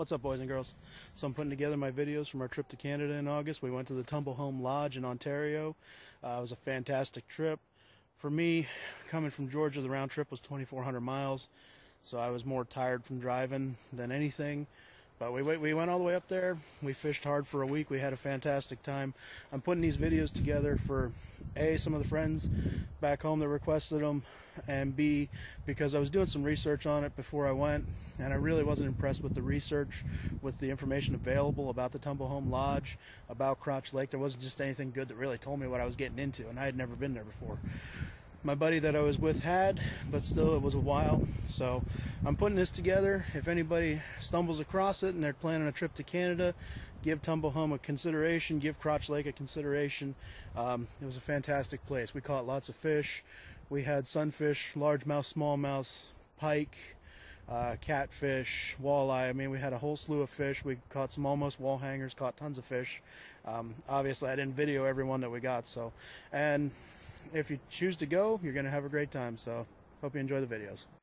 What's up, boys and girls? So I'm putting together my videos from our trip to Canada in August. We went to the Tumblehome Lodge in Ontario. Uh, it was a fantastic trip. For me, coming from Georgia, the round trip was 2,400 miles, so I was more tired from driving than anything. But we, we went all the way up there. We fished hard for a week. We had a fantastic time. I'm putting these videos together for A, some of the friends back home that requested them, and B, because I was doing some research on it before I went, and I really wasn't impressed with the research, with the information available about the Tumblehome Lodge, about Crotch Lake. There wasn't just anything good that really told me what I was getting into, and I had never been there before my buddy that I was with had, but still it was a while. So I'm putting this together. If anybody stumbles across it and they're planning a trip to Canada, give Tumblehome a consideration, give Crotch Lake a consideration. Um, it was a fantastic place. We caught lots of fish. We had sunfish, largemouth, smallmouth, pike, uh, catfish, walleye. I mean, we had a whole slew of fish. We caught some almost wall hangers, caught tons of fish. Um, obviously, I didn't video every one that we got. So, and if you choose to go, you're going to have a great time. So, hope you enjoy the videos.